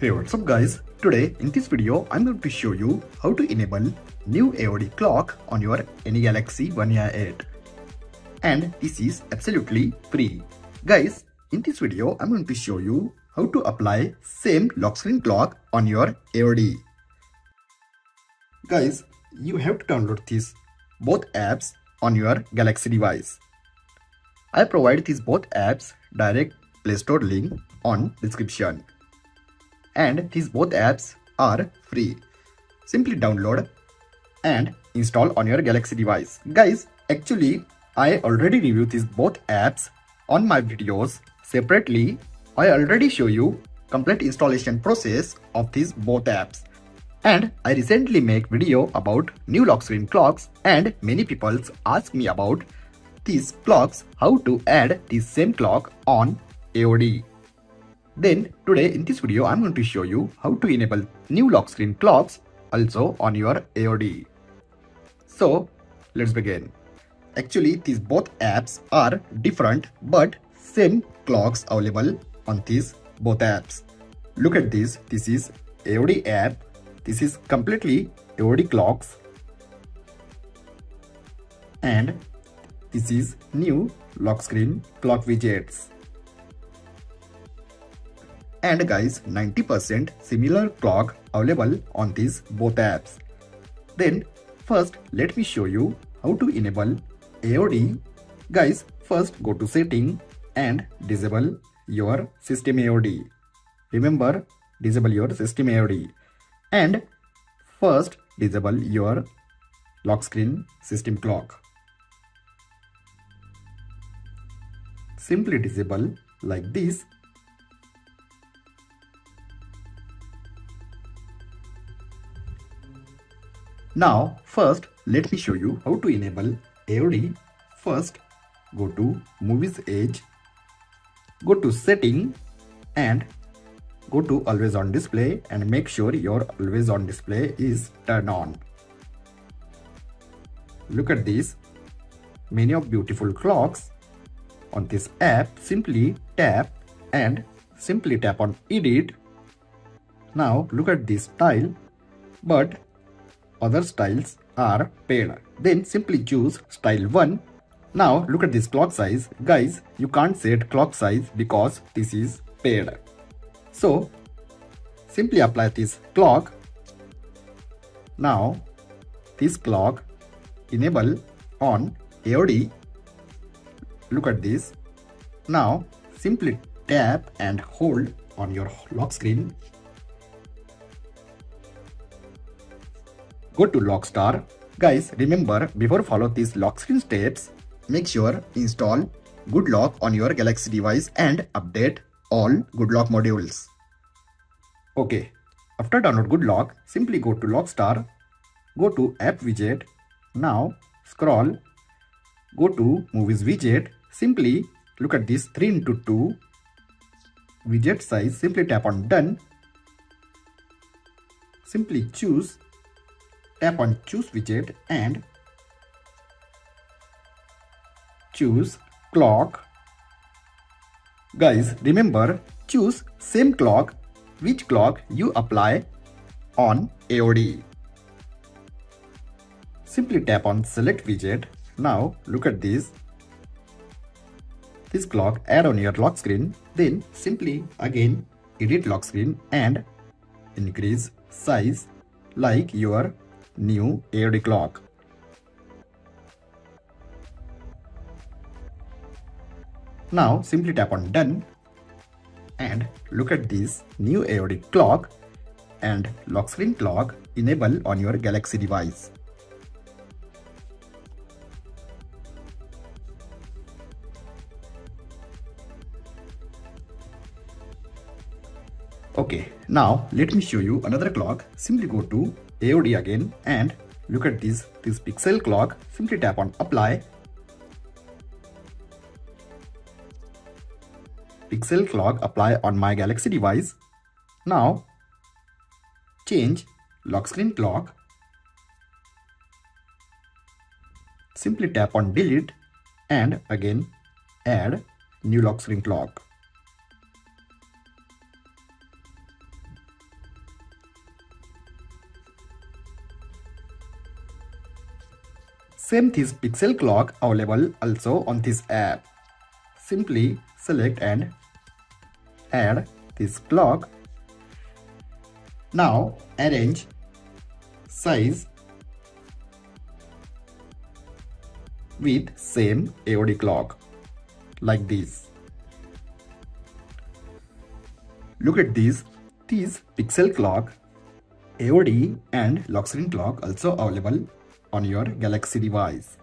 Hey what's up guys, today in this video I'm going to show you how to enable new AOD clock on your any Galaxy One UI 8 and this is absolutely free. Guys, in this video I'm going to show you how to apply same lock screen clock on your AOD. Guys, you have to download these both apps on your Galaxy device. I provide these both apps direct Play Store link on description and these both apps are free. Simply download and install on your Galaxy device. Guys, actually I already reviewed these both apps on my videos separately. I already show you complete installation process of these both apps. And I recently make video about new lock screen clocks and many people ask me about these clocks how to add the same clock on AOD. Then today in this video I'm going to show you how to enable new lock screen clocks also on your AOD. So let's begin. Actually these both apps are different but same clocks available on these both apps. Look at this, this is AOD app, this is completely AOD clocks and this is new lock screen clock widgets and guys 90% similar clock available on these both apps. Then first let me show you how to enable AOD. Guys first go to setting and disable your system AOD. Remember disable your system AOD and first disable your lock screen system clock. Simply disable like this Now first let me show you how to enable AOD. First go to Muviz Edge, go to setting and go to always on display and make sure your always on display is turned on. Look at this many of beautiful clocks on this app simply tap and simply tap on edit now look at this style but other styles are paired. Then simply choose style 1. Now look at this clock size. Guys, you can't set clock size because this is paired. So simply apply this clock. Now this clock enable on AOD. Look at this. Now simply tap and hold on your lock screen go to Lockstar. Guys, remember before follow these lock screen steps, make sure install Good Lock on your Galaxy device and update all Good Lock modules. Okay, after download Good Lock, simply go to Lockstar, go to App Widget. Now scroll, go to Muviz Widget. Simply look at this 3 into 2 widget size. Simply tap on Done. Simply choose tap on choose widget and choose clock. Guys remember choose same clock which clock you apply on AOD simply tap on select widget. Now look at this. This clock add on your lock screen then simply again edit lock screen and increase size like your new AOD clock. Now simply tap on done and look at this new AOD clock and lock screen clock enable on your Galaxy device. Okay, now let me show you another clock. Simply go to AOD again and look at this, this pixel clock. Simply tap on apply. Pixel clock apply on my Galaxy device. Now change lock screen clock. Simply tap on delete and again add new lock screen clock. Same this pixel clock available also on this app. Simply select and add this clock. Now arrange size with same AOD clock like this. Look at this. This pixel clock, AOD and lock screen clock also available on your Galaxy device.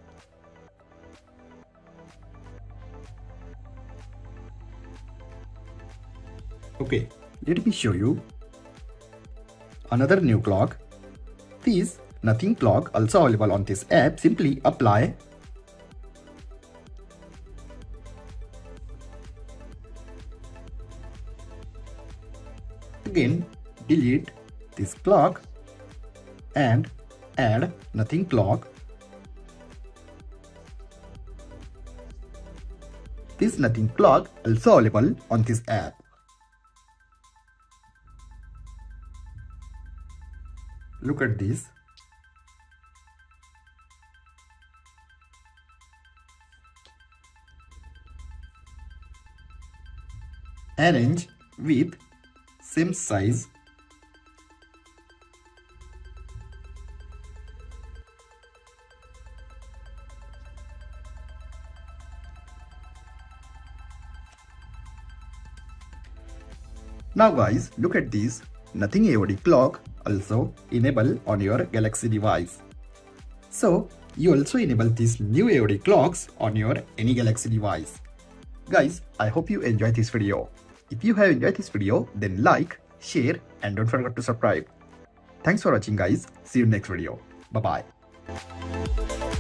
Okay, let me show you another new clock. This nothing clock also available on this app. Simply apply Again, delete this clock and add nothing clock. This nothing clock also available on this app. Look at this. Arrange with same size Now guys, look at this. Nothing AOD clock also enable on your Galaxy device. So, you also enable these new AOD clocks on your any Galaxy device. Guys, I hope you enjoyed this video. If you have enjoyed this video, then like, share and don't forget to subscribe. Thanks for watching guys. See you next video. Bye bye